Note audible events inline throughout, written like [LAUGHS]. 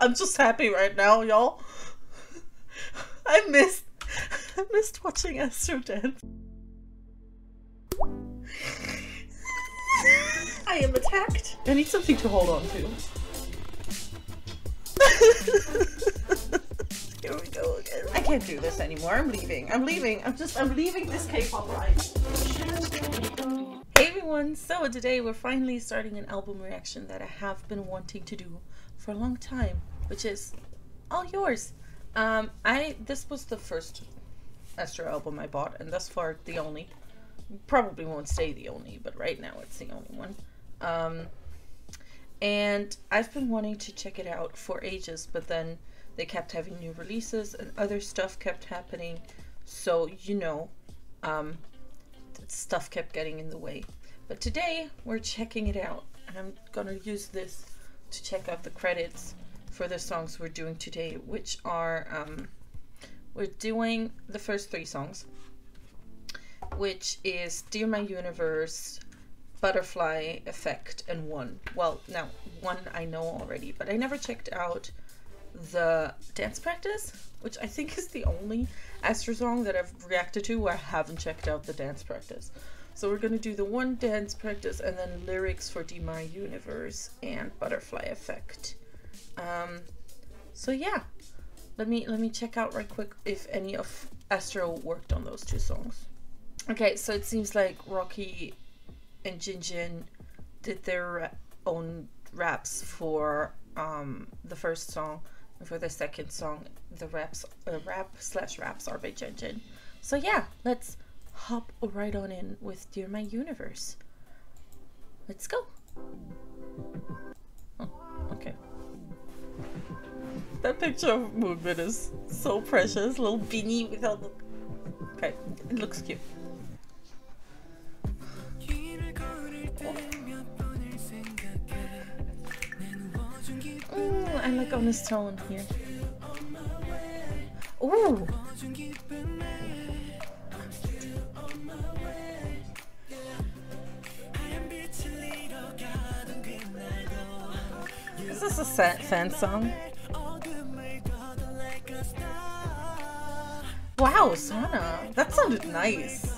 I'm just happy right now, y'all. I missed I missed watching Astro dance. I am attacked. I need something to hold on to. Here we go again. I can't do this anymore. I'm leaving. I'm leaving. I'm just, I'm leaving this K-pop life. Hey everyone. So today we're finally starting an album reaction that I have been wanting to do for a long time, which is all yours. Um, I, this was the first Astro album I bought and thus far the only. Probably won't stay the only, but right now it's the only one. Um, and I've been wanting to check it out for ages, but then they kept having new releases and other stuff kept happening. So, you know, um, stuff kept getting in the way. But today we're checking it out. And I'm gonna use this to check out the credits for the songs we're doing today, which are, um, we're doing the first three songs, which is Dear My Universe, butterfly effect and one. Well, now one I know already, but I never checked out the dance practice, which I think is the only Astro song that I've reacted to where I haven't checked out the dance practice. So we're gonna do the one dance practice and then lyrics for Dear My Universe and Butterfly Effect. Um, so yeah, let me let me check out right quick if any of Astro worked on those two songs. Okay, so it seems like Rocky and Jinjin did their own raps for um, the first song. And for the second song, the raps, uh, rap slash raps are by Jinjin. So yeah, let's hop right on in with Dear My Universe. Let's go. Oh, okay. That picture of Moonbin is so precious. Little beanie with all the... Okay, it looks cute. Ooh, I like on this tone here. Ooh. Fan song? Wow, Sanha, that sounded nice.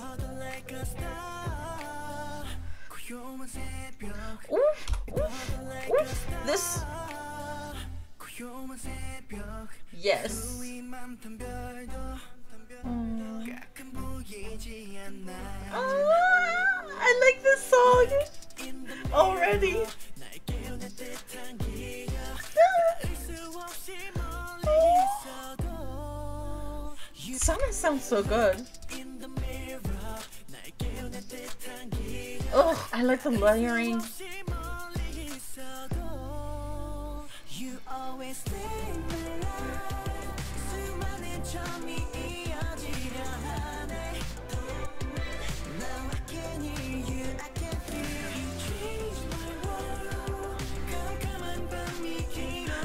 Ooh, ooh, ooh. This Yes. Mm. Oh, I like this song already. Sanha sounds so good. Oh, I like the layering.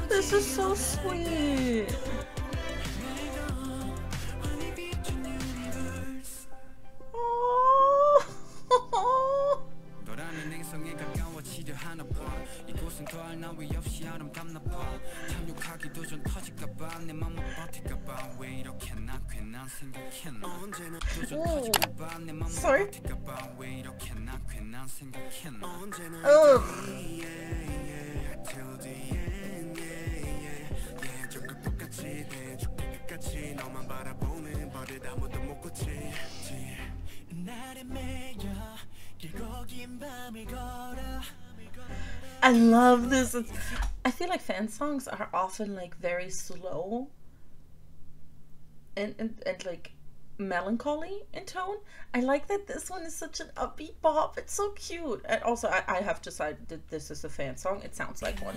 This is so sweet. 이곳은 더할 나위 없이 아름답나 봐. 착륙하기도 전 터질까봐. 내 맘을 버틸까봐. 왜 이렇게 나 괜한 생각했나? 언제나 도전 터질까봐. 내 맘을 버틸까봐. 왜 이렇게 나 괜한 생각했나? 언제나 끝까지. 너만 바라보는 버릇 아무도 못 고치지 나를 매여 길고 긴 밤을 걸어 I love this. It's, I feel like fan songs are often like very slow and, and, and like melancholy in tone. I like that this one is such an upbeat bop. It's so cute. And also, I, I have decided that this is a fan song. It sounds like one.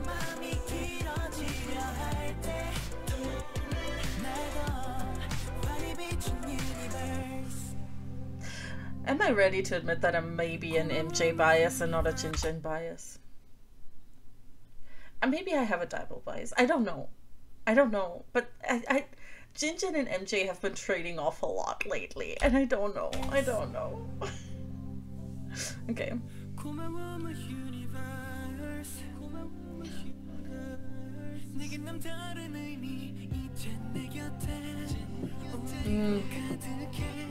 ready to admit that I'm maybe an MJ bias and not a Jinjin bias? And maybe I have a Daibo bias. I don't know. I don't know. But I, I Jinjin and MJ have been trading off a lot lately, and I don't know. I don't know. [LAUGHS] okay. Mm.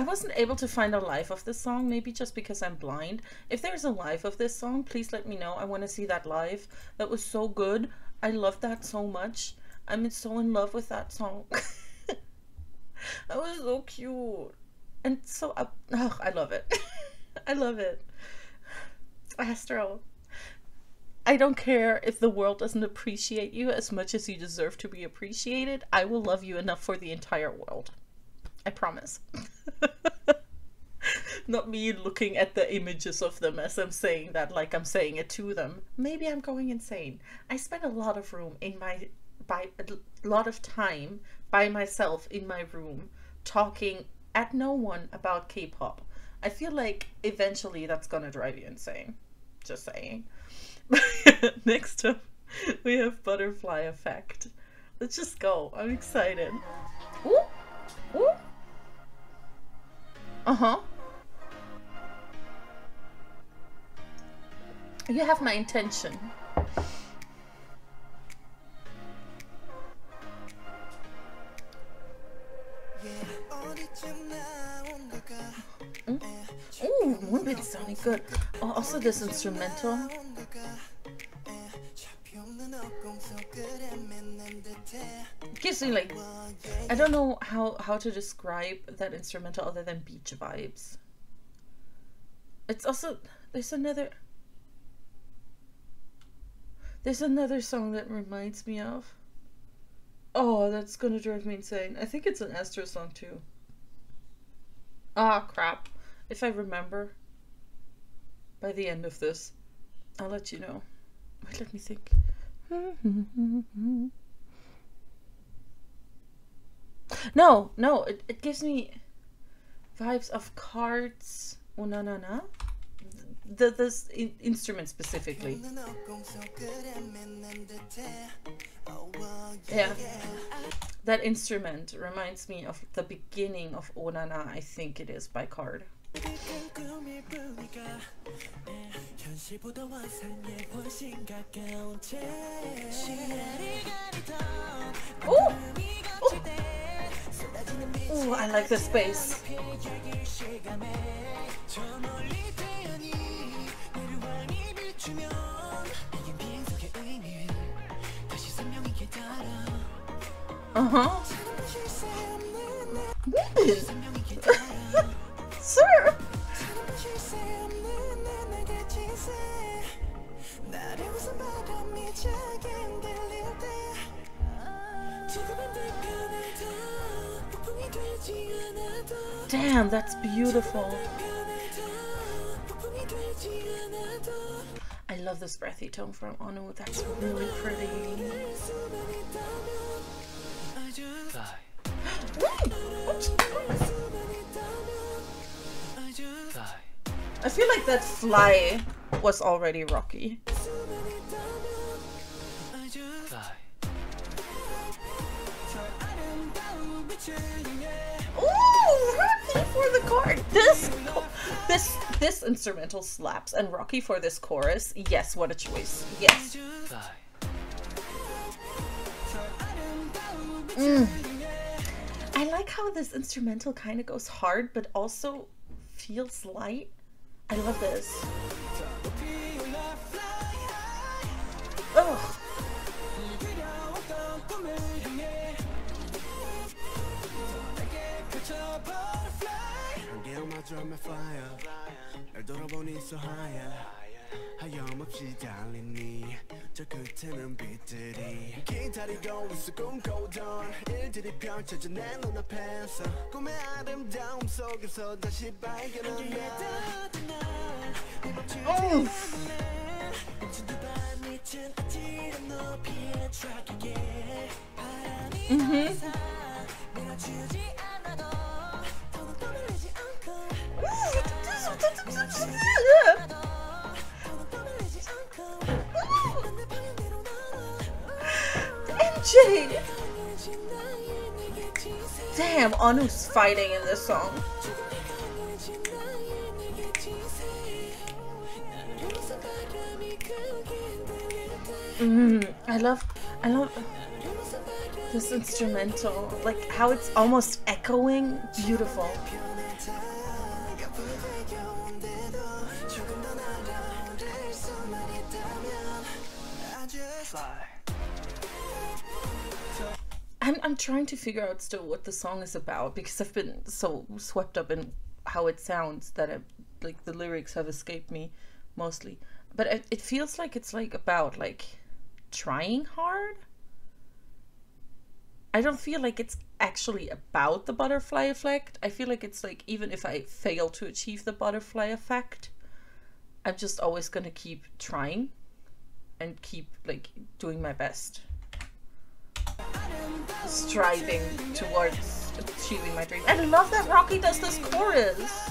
I wasn't able to find a live of this song, maybe just because I'm blind. If there's a live of this song, please let me know. I want to see that live. That was so good. I love that so much. I'm so in love with that song. [LAUGHS] that was so cute. And so, uh, oh, I love it. [LAUGHS] I love it. Astro. I don't care if the world doesn't appreciate you as much as you deserve to be appreciated. I will love you enough for the entire world. I promise. [LAUGHS] Not me looking at the images of them as I'm saying that like I'm saying it to them. Maybe I'm going insane. I spend a lot of room in my by a lot of time by myself in my room talking at no one about K-pop. I feel like eventually that's gonna drive you insane. Just saying. [LAUGHS] Next up, we have Butterfly Effect. Let's just go. I'm excited. Uh-huh. You have my intention. Mm. Ooh, Moonbin sounding good. Oh, also this instrumental. Gives me like I don't know how how to describe that instrumental other than beach vibes. It's also there's another there's another song that reminds me of. Oh, that's gonna drive me insane. I think it's an Astro song too. Ah, crap. If I remember by the end of this, I'll let you know. Wait, let me think. [LAUGHS] No, no, it, it gives me vibes of KARD's. Oh, no, no, no. The, this in, instrument specifically. Yeah. That instrument reminds me of the beginning of oh, Onana, I think it is, by KARD. Ooh! Ooh, I like the space. Uh-huh. [LAUGHS] Sir! [LAUGHS] Damn, that's beautiful. I love this breathy tone from Eunwoo. That's really pretty. [GASPS] I feel like that fly was already rocky. Ooh, Rocky for the chord. This, this, this instrumental slaps, and Rocky for this chorus. Yes, what a choice. Yes. Mm. I like how this instrumental kind of goes hard, but also feels light. I love this. dramatflyer 날 돌아보니 so high 하염없이 달리니 저 끝에는 빛들이 기다리고 있어 꿈꾸던 일들이 펼쳐져 내 눈앞에서 꿈의 아름다움 속에서 다시 발견한 Oh. MJ! Eunwoo's fighting in this song. Mm, I love, I love this instrumental, like how it's almost echoing. Beautiful. Trying to figure out still what the song is about because I've been so swept up in how it sounds that I, like the lyrics have escaped me mostly. But it, it feels like it's like about like trying hard. I don't feel like it's actually about the butterfly effect. I feel like it's like even if I fail to achieve the butterfly effect, I'm just always gonna keep trying and keep like doing my best. Striving towards achieving my dream. I love that Rocky does this chorus.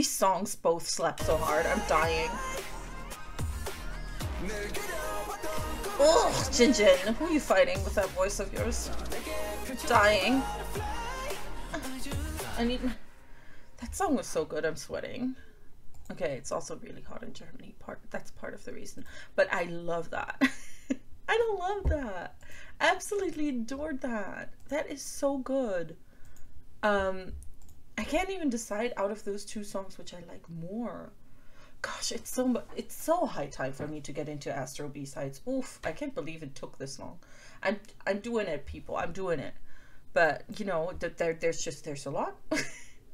These songs both slept so hard. I'm dying. Ugh, Jinjin, who are you fighting with that voice of yours? Dying. I need... That song was so good, I'm sweating. Okay, it's also really hot in Germany. Part That's part of the reason. But I love that. [LAUGHS] I love that. Absolutely adored that. That is so good. Um, I can't even decide out of those two songs which I like more. Gosh, it's so it's so high time for me to get into Astro B sides. Oof, I can't believe it took this long. I'm I'm doing it, people. I'm doing it. But you know, that there there's just there's a lot.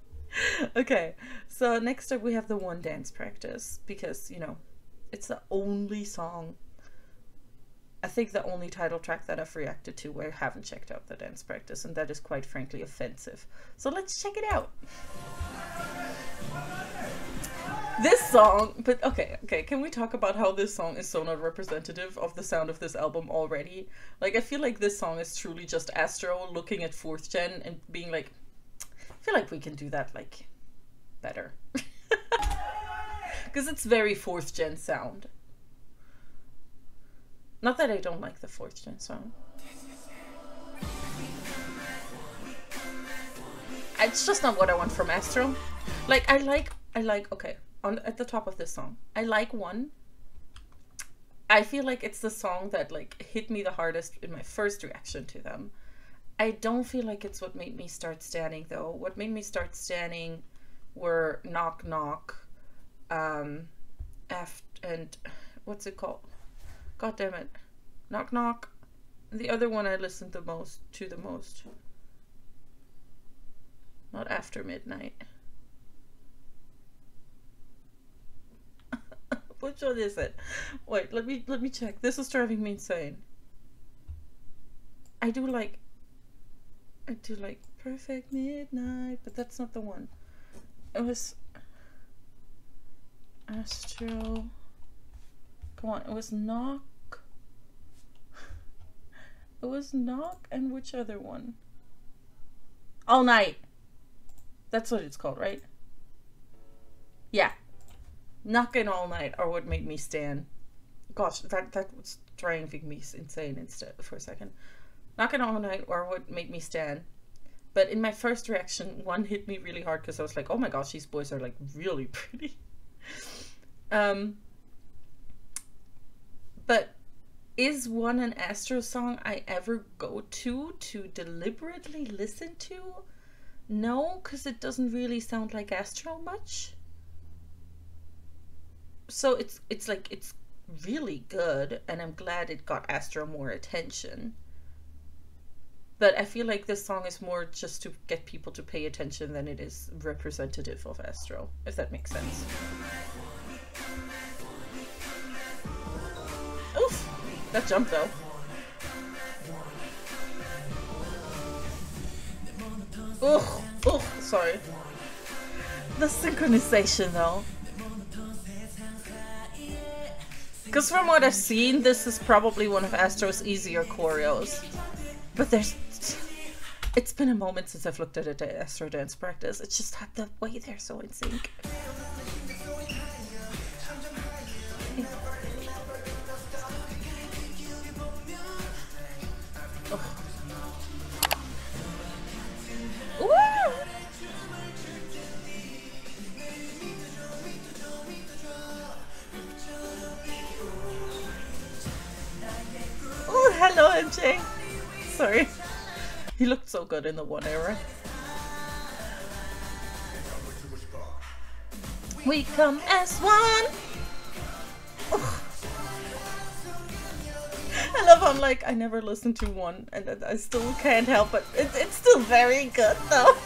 [LAUGHS] okay, so next up we have the one dance practice because you know, it's the only song. I think the only title track that I've reacted to where I haven't checked out the dance practice, and that is quite frankly offensive. So let's check it out. This song, but okay, okay, can we talk about how this song is so not representative of the sound of this album already? Like, I feel like this song is truly just Astro looking at fourth gen and being like, I feel like we can do that, like, better. [LAUGHS] Because it's very fourth gen sound. Not that I don't like the fourth gen sound. It's just not what I want from Astro. Like I like I like okay, on at the top of this song. I like one. I feel like it's the song that like hit me the hardest in my first reaction to them. I don't feel like it's what made me start standing though. What made me start standing were knock knock um F and what's it called? God damn it. Knock knock. The other one I listened the most to the most. Not after midnight. [LAUGHS] Which one is it? Wait, let me let me check. This is driving me insane. I do like I do like perfect midnight, but that's not the one. It was Astro Come on, it was knock. [LAUGHS] It was knock and which other one? All night. That's what it's called, right? Yeah. Knocking all night or what made me stand. Gosh, that that was driving me insane instead for a second. Knocking all night or what made me stand. But in my first reaction, [LAUGHS] one hit me really hard because I was like, oh my gosh, these boys are like really [LAUGHS] pretty. um but is one an Astro song I ever go to to deliberately listen to? No, because it doesn't really sound like Astro much. So it's it's like it's really good, and I'm glad it got Astro more attention. But I feel like this song is more just to get people to pay attention than it is representative of Astro, if that makes sense. That jump though. Ugh, ugh, sorry. The synchronization though. Because from what I've seen, this is probably one of Astro's easier choreos. But there's... It's been a moment since I've looked at a Astro dance practice. It's just had the way they're so in sync. Good in the one era. We come as one. Ugh. I love I'm like, I never listened to one and I I still can't help it. it it's still very good though.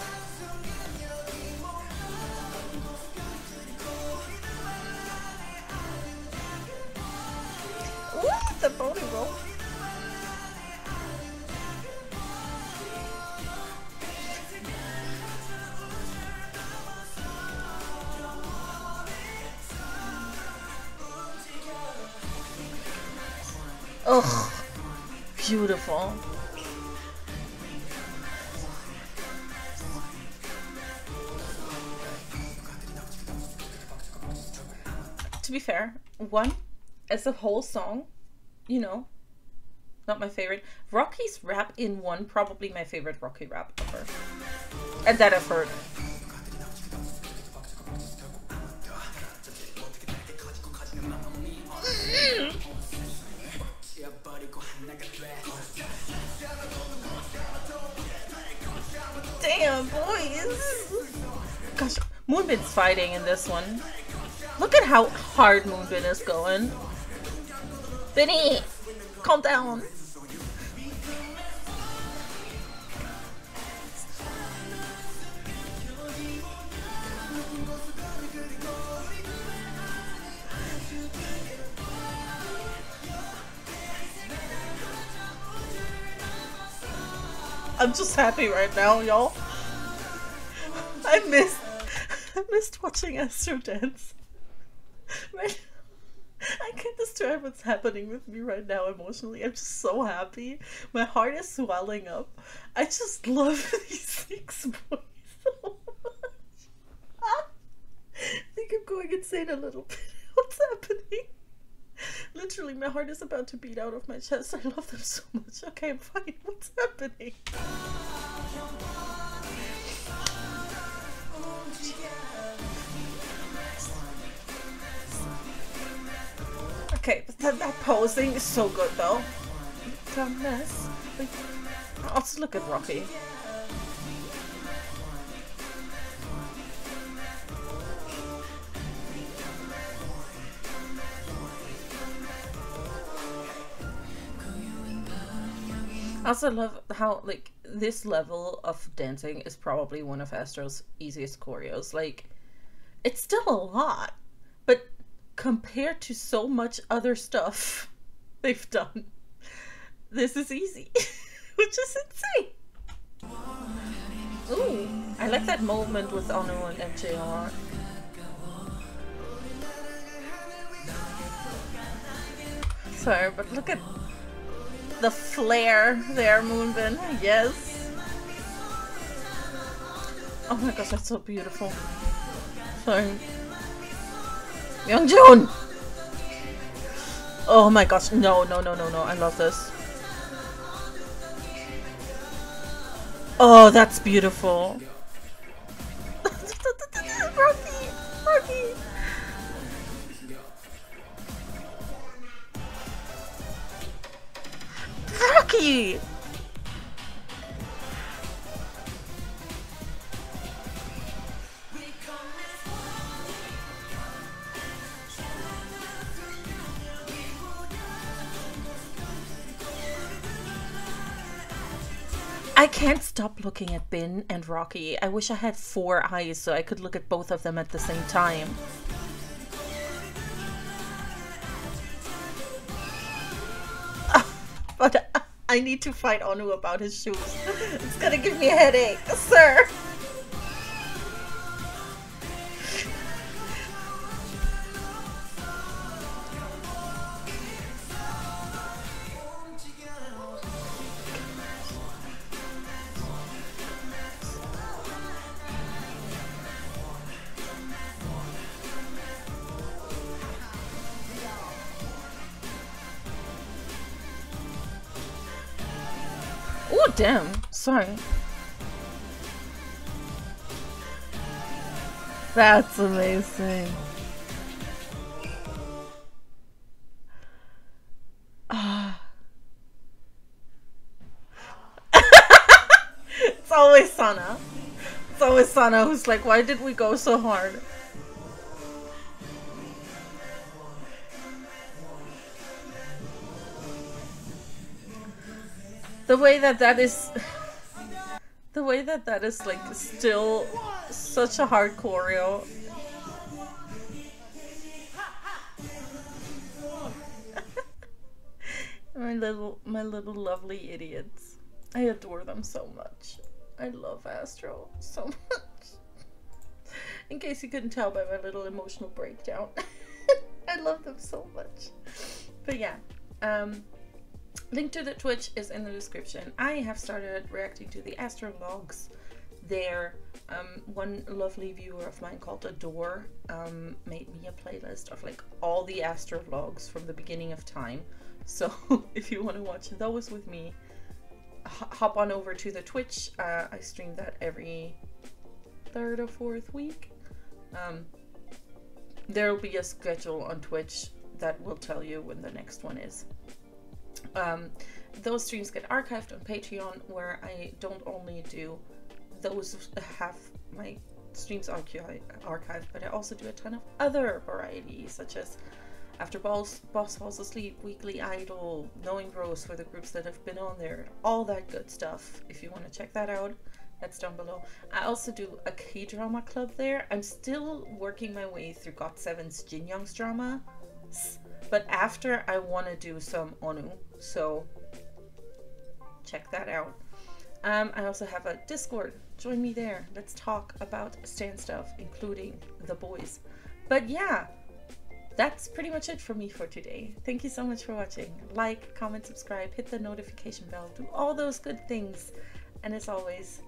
Ugh, beautiful. To be fair, one as a whole song, you know, not my favorite. Rocky's rap in one, probably my favorite Rocky rap ever. And that I've heard. Boys! Gosh, Moonbin's fighting in this one. Look at how hard Moonbin is going. Benny, calm down. I'm just happy right now, y'all. I missed [LAUGHS] I missed watching Astro dance. Right? I can't describe what's happening with me right now emotionally. I'm just so happy. My heart is swelling up. I just love [LAUGHS] these six boys so much. I [LAUGHS] think I'm going insane a little bit. What's happening? Literally, my heart is about to beat out of my chest. I love them so much. Okay, I'm fine. What's happening? Okay, but that, that posing is so good though. Dumbness. Also look at Rocky. I also love how like this level of dancing is probably one of Astro's easiest choreos. Like it's still a lot, but compared to so much other stuff [LAUGHS] they've done, this is easy, [LAUGHS] which is insane. Ooh, I like that moment with Eunwoo and MJR. Sorry, but look at the flare there, Moonbin. Yes. Oh my gosh, that's so beautiful. Sorry. Myungjun! Oh my gosh, no, no, no, no, no. I love this. Oh, that's beautiful. I can't stop looking at Bin and Rocky. I wish I had four eyes so I could look at both of them at the same time. I need to fight Eunwoo about his shoes. [LAUGHS] It's gonna give me a headache, sir. Oh, damn. Sorry. That's amazing. Ah. [LAUGHS] it's always Sanha. It's always Sanha who's like, why did we go so hard? The way that that is [SIGHS] the way that that is like still such a hard choreo. [LAUGHS] My little my little lovely idiots. I adore them so much. I love astro so [LAUGHS] much. In case you couldn't tell by my little emotional breakdown. [LAUGHS] I love them so much. But yeah um Link to the Twitch is in the description. I have started reacting to the Astro vlogs there. Um, one lovely viewer of mine called Adore um, made me a playlist of like all the Astro vlogs from the beginning of time. [LAUGHS] So if you want to watch those with me, hop on over to the Twitch. Uh, I stream that every third or fourth week. Um, there will be a schedule on Twitch that will tell you when the next one is. Um, those streams get archived on Patreon, where I don't only do those [LAUGHS] have my streams archi- archived, but I also do a ton of other varieties, such as After Balls, Boss Falls Asleep, Weekly Idol, Knowing Bros for the groups that have been on there, all that good stuff. If you want to check that out, that's down below. I also do a K drama club there. I'm still working my way through GOT7's Jin Young's drama, but after I want to do some Eunwoo, so check that out. Um, I also have a Discord. Join me there. Let's talk about Stan stuff, including the boys. But yeah, that's pretty much it for me for today. Thank you so much for watching. Like, comment, subscribe, hit the notification bell, do all those good things. And as always,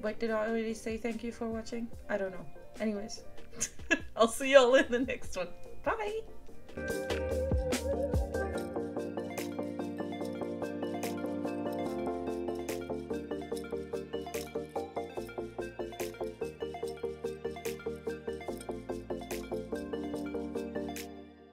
wait, did I already say thank you for watching? I don't know. Anyways, [LAUGHS] I'll see y'all in the next one. Bye!